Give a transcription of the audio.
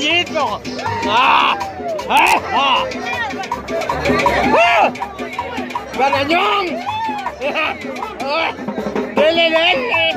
giết rồi à à à và là nhon đi ờ. lên đi lên